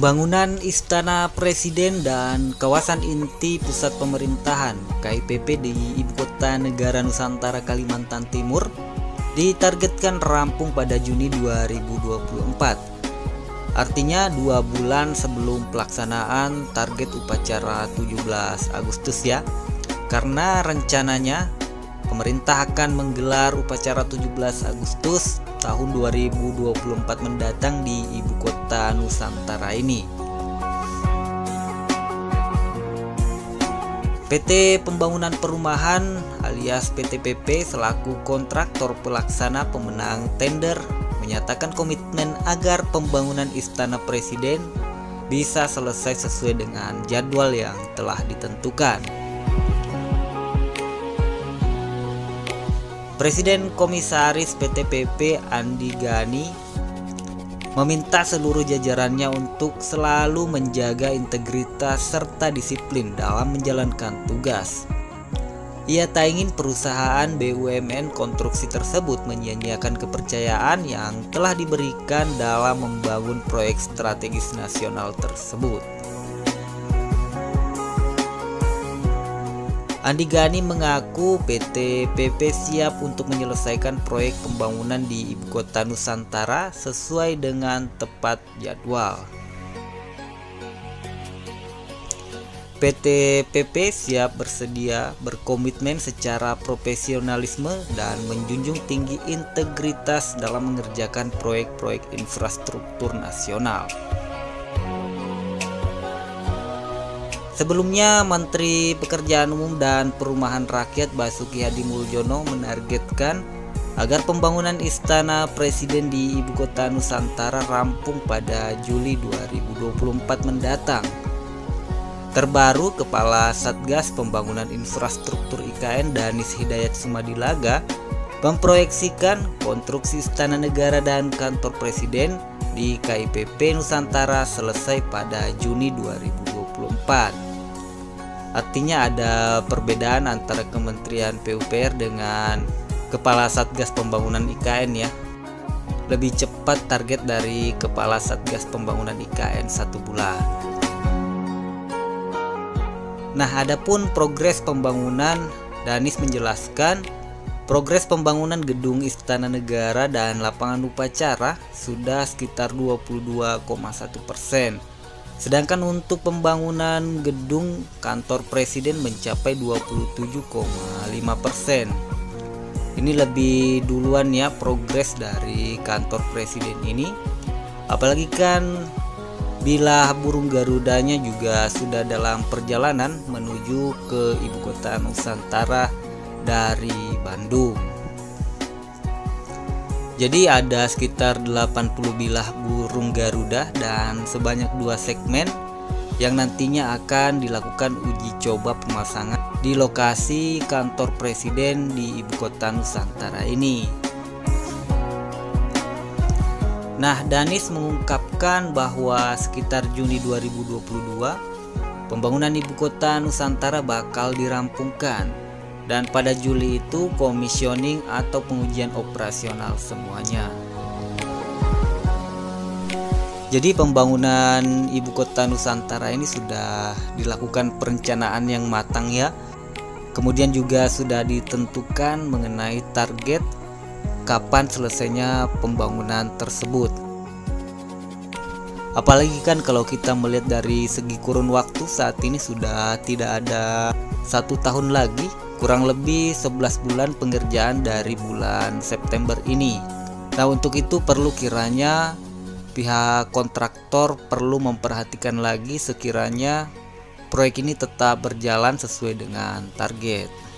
Pembangunan Istana Presiden dan kawasan inti pusat pemerintahan KIPP di Ibu Kota Negara Nusantara Kalimantan Timur ditargetkan rampung pada Juni 2024. Artinya dua bulan sebelum pelaksanaan target upacara 17 Agustus ya. Karena rencananya pemerintah akan menggelar upacara 17 Agustus tahun 2024 mendatang di ibu kota Nusantara ini. PT Pembangunan Perumahan alias PTPP selaku kontraktor pelaksana pemenang tender menyatakan komitmen agar pembangunan Istana Presiden bisa selesai sesuai dengan jadwal yang telah ditentukan. Presiden Komisaris PTPP Andi Gani meminta seluruh jajarannya untuk selalu menjaga integritas serta disiplin dalam menjalankan tugas. Ia tak ingin perusahaan BUMN konstruksi tersebut menyia-nyiakan kepercayaan yang telah diberikan dalam membangun proyek strategis nasional tersebut. Andi Gani mengaku PT PP siap untuk menyelesaikan proyek pembangunan di Ibu Kota Nusantara sesuai dengan tepat jadwal. PT PP siap bersedia berkomitmen secara profesionalisme dan menjunjung tinggi integritas dalam mengerjakan proyek-proyek infrastruktur nasional. Sebelumnya, Menteri Pekerjaan Umum dan Perumahan Rakyat Basuki Hadi Mulyono menargetkan agar pembangunan Istana Presiden di Ibu Kota Nusantara rampung pada Juli 2024 mendatang. Terbaru, Kepala Satgas Pembangunan Infrastruktur IKN Danis Hidayat Sumadilaga memproyeksikan konstruksi Istana Negara dan Kantor Presiden di KIPP Nusantara selesai pada Juni 2024. Artinya ada perbedaan antara Kementerian PUPR dengan Kepala Satgas Pembangunan IKN ya. Lebih cepat target dari Kepala Satgas Pembangunan IKN satu bulan. Nah, adapun progres pembangunan, Danis menjelaskan progres pembangunan gedung Istana Negara dan lapangan upacara sudah sekitar 22,1 persen Sedangkan untuk pembangunan gedung kantor presiden mencapai 27,5 persen. Ini lebih duluan ya progres dari kantor presiden ini. Apalagi kan bila burung garudanya juga sudah dalam perjalanan menuju ke ibu kota Nusantara dari Bandung. Jadi ada sekitar 80 bilah burung Garuda dan sebanyak dua segmen yang nantinya akan dilakukan uji coba pemasangan di lokasi kantor presiden di ibu kota Nusantara ini. Nah, Danis mengungkapkan bahwa sekitar Juni 2022 pembangunan ibu kota Nusantara bakal dirampungkan dan pada Juli itu komisioning atau pengujian operasional semuanya. Jadi pembangunan ibu kota Nusantara ini sudah dilakukan perencanaan yang matang ya. Kemudian juga sudah ditentukan mengenai target kapan selesainya pembangunan tersebut. Apalagi kan kalau kita melihat dari segi kurun waktu saat ini sudah tidak ada satu tahun lagi kurang lebih 11 bulan pengerjaan dari bulan September ini. Nah, untuk itu perlu kiranya pihak kontraktor perlu memperhatikan lagi sekiranya proyek ini tetap berjalan sesuai dengan target.